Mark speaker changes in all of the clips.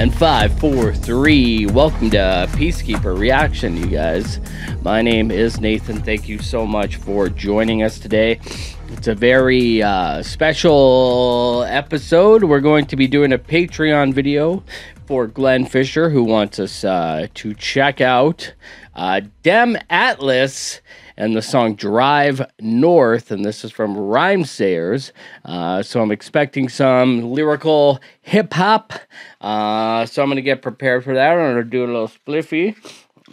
Speaker 1: And five, four, three. Welcome to Peacekeeper Reaction, you guys. My name is Nathan. Thank you so much for joining us today. It's a very uh, special episode. We're going to be doing a Patreon video for Glenn Fisher, who wants us uh, to check out uh, Dem Atlas and the song Drive North, and this is from Rhymesayers. Uh, so I'm expecting some lyrical hip hop. Uh, so I'm going to get prepared for that. I'm going to do a little spliffy.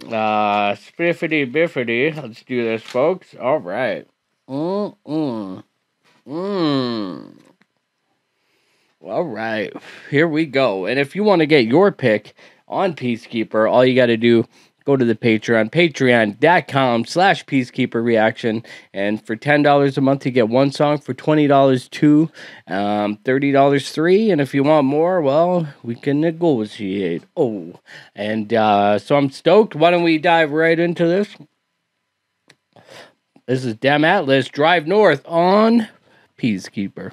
Speaker 1: Uh, spiffity biffity. Let's do this, folks. All right. Mm mm. Mm. All right. Here we go. And if you want to get your pick on Peacekeeper, all you got to do go to the Patreon, patreon.com slash peacekeeper reaction. And for $10 a month, you get one song. For $20, two. Um, $30, three. And if you want more, well, we can negotiate. Oh, and uh, so I'm stoked. Why don't we dive right into this? This is Dem Atlas Drive North on Peacekeeper.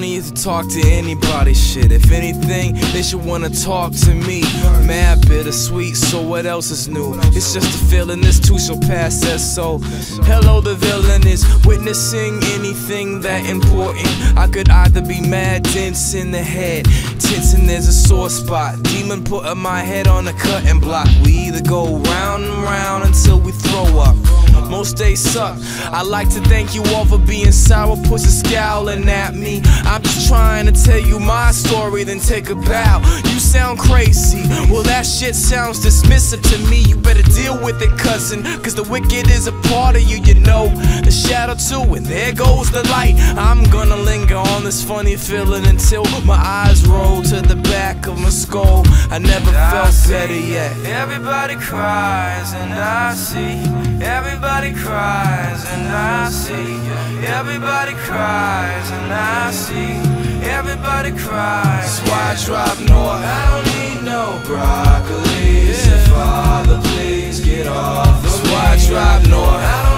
Speaker 2: Need to talk to anybody, shit. If anything, they should wanna talk to me. Mad bittersweet, so what else is new? It's just a feeling this too shall pass. So, hello, the villain is witnessing anything that important. I could either be mad, dense in the head, tense and there's a sore spot. Demon putting my head on a cutting block. We either go round and round until we throw up. Most days suck. I like to thank you all for being sour, pussy scowling at me. I'm just trying to tell you my story, then take a bow. You sound crazy. Well, that shit sounds dismissive to me. You better deal Cause the wicked is a part of you, you know. The shadow too, and there goes the light. I'm gonna linger on this funny feeling until my eyes roll to the back of my skull. I never felt better yet.
Speaker 3: Everybody cries, and I see. Everybody cries, and I see. Everybody cries, and I see. Everybody cries.
Speaker 2: That's why I drive north.
Speaker 3: I don't need no broccoli. It's So Father, get off.
Speaker 2: That's why I drive north.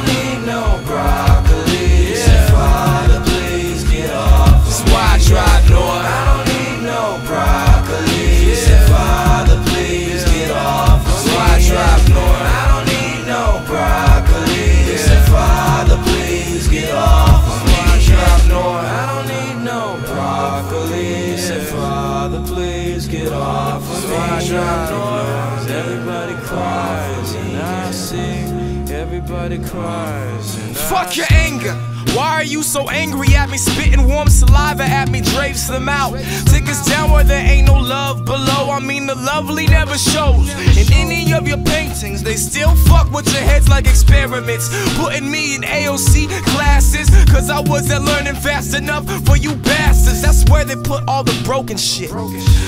Speaker 3: Everybody cries
Speaker 2: Fuck
Speaker 3: I
Speaker 2: your anger. Why are you so angry at me? Spitting warm saliva at me, drapes them out. Take us down where there ain't no love below. I mean, the lovely never shows. In any of your paintings, they still fuck with your heads like experiments. Putting me in AOC classes, cause I wasn't learning fast enough for you bastards. That's where they put all the broken shit.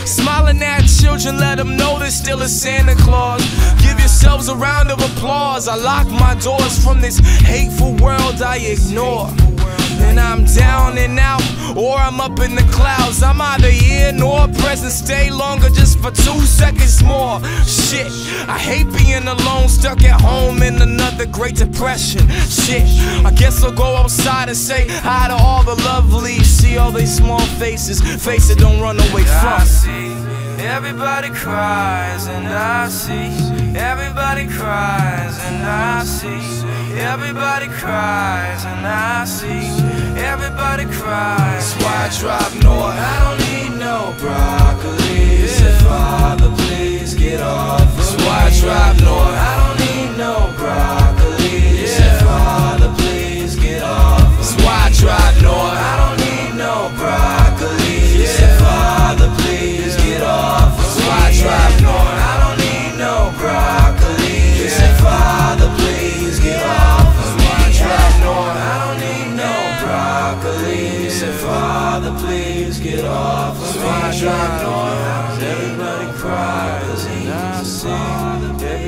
Speaker 2: Smiling at children, let them know there's still a Santa Claus. Give yourselves a round of applause. I lock my doors from this hateful world I ignore. And I'm down and out, or I'm up in the clouds. I'm either here nor present. Stay longer just for two seconds more. Shit, I hate being alone, stuck at home in another Great Depression. Shit, I guess I'll go outside and say hi to all the lovelies. See all these small faces, face faces don't run away from.
Speaker 3: Everybody cries and I see everybody cries and I see everybody cries and I see everybody cries.
Speaker 2: That's why I drive north.
Speaker 3: I don't need no broccoli. So Father, please get off of
Speaker 2: That's why I drive north.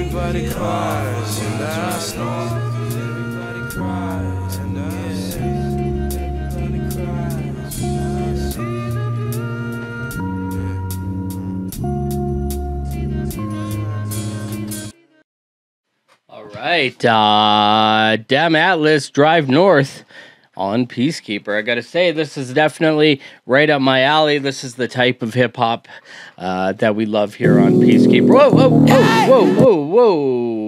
Speaker 3: Everybody cries and I see. Everybody
Speaker 2: cries, and I everybody cries, and I everybody.
Speaker 1: All right, uh, Dem Atlas Drive North on Peacekeeper. I gotta say, this is definitely right up my alley. This is the type of hip hop uh, that we love here on Peacekeeper. Whoa, whoa, whoa, whoa, whoa, whoa.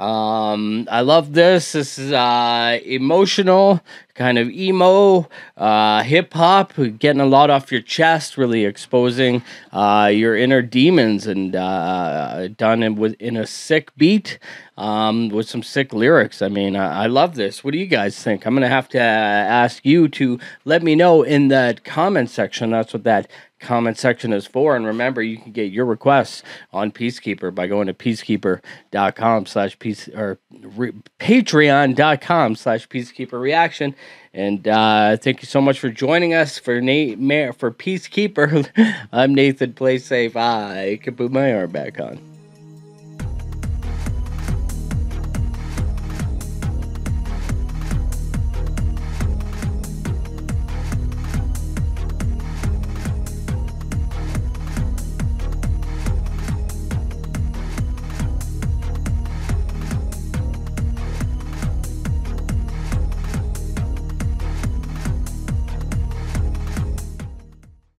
Speaker 1: Um, I love this. This is uh, emotional, kind of emo, uh, hip hop, getting a lot off your chest, really exposing uh, your inner demons, and uh, done in, with in a sick beat um, with some sick lyrics. I mean, I, I love this. What do you guys think? I'm gonna have to uh, ask you to let me know in the comment section. That's what that comment section is for. And remember, you can get your requests on Peacekeeper by going to peacekeeper.com slash peace or re, patreon.com slash peacekeeper reaction. And uh, thank you so much for joining us for Nate for Peacekeeper. I'm Nathan. Play safe. I can put my arm back on.